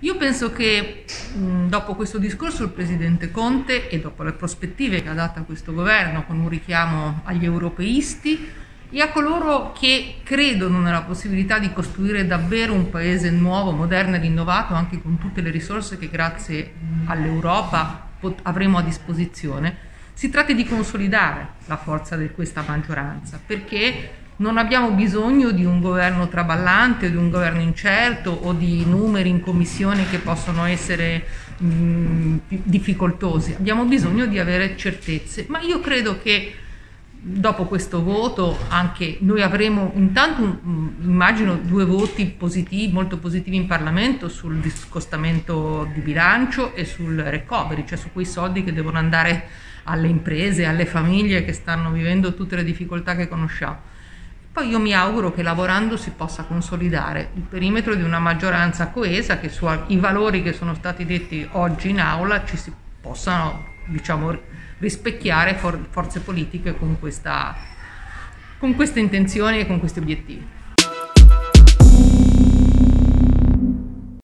Io penso che mh, dopo questo discorso il Presidente Conte e dopo le prospettive che ha dato a questo governo con un richiamo agli europeisti e a coloro che credono nella possibilità di costruire davvero un paese nuovo, moderno ed innovato anche con tutte le risorse che grazie all'Europa avremo a disposizione, si tratta di consolidare la forza di questa maggioranza. Perché non abbiamo bisogno di un governo traballante di un governo incerto o di numeri in commissione che possono essere mh, difficoltosi, abbiamo bisogno di avere certezze. Ma io credo che dopo questo voto anche noi avremo intanto immagino due voti positivi, molto positivi in Parlamento sul discostamento di bilancio e sul recovery, cioè su quei soldi che devono andare alle imprese, alle famiglie che stanno vivendo tutte le difficoltà che conosciamo. Poi io mi auguro che lavorando si possa consolidare il perimetro di una maggioranza coesa che sui valori che sono stati detti oggi in aula ci si possano diciamo, rispecchiare for forze politiche con, questa, con queste intenzioni e con questi obiettivi.